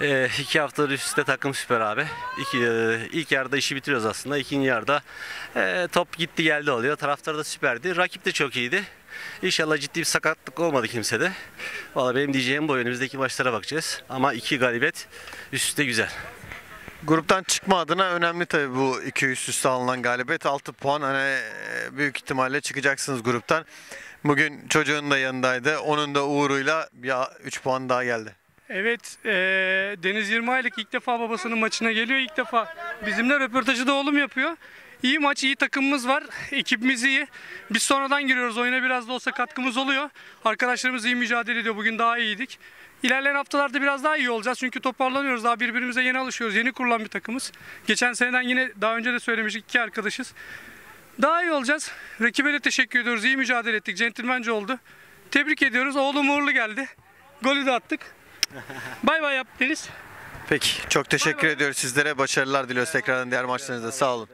Ee, iki haftadır üst üste takım süper abi. İki, e, ilk yarıda işi bitiriyoruz aslında. İkinci yarıda e, top gitti geldi oluyor. Taraftar da süperdi. Rakip de çok iyiydi. İnşallah ciddi bir sakatlık olmadı kimsede. Valla benim diyeceğim bu önümüzdeki maçlara bakacağız. Ama iki galibiyet üst üste güzel. Gruptan çıkma adına önemli tabii bu iki üst üste alınan galibiyet. 6 puan hani e, büyük ihtimalle çıkacaksınız gruptan. Bugün çocuğun da yanındaydı. Onun da uğruyla bir 3 puan daha geldi. Evet, eee, Deniz 20 aylık ilk defa babasının maçına geliyor. İlk defa bizimle röportajı da oğlum yapıyor. İyi maç, iyi takımımız var. Ekibimiz iyi. Biz sonradan giriyoruz. Oyuna biraz da olsa katkımız oluyor. Arkadaşlarımız iyi mücadele ediyor. Bugün daha iyiydik. İlerleyen haftalarda biraz daha iyi olacağız. Çünkü toparlanıyoruz. Daha birbirimize yeni alışıyoruz. Yeni kurulan bir takımız. Geçen seneden yine daha önce de söylemiştik iki arkadaşız. Daha iyi olacağız. Rakibe de teşekkür ediyoruz. İyi mücadele ettik. Centilmence oldu. Tebrik ediyoruz. Oğlum uğurlu geldi. Golü de attık. Bay bay yap Deniz. Peki çok teşekkür ediyoruz sizlere. Başarılar diliyoruz tekrardan diğer maçlarınızda. Sağ olun.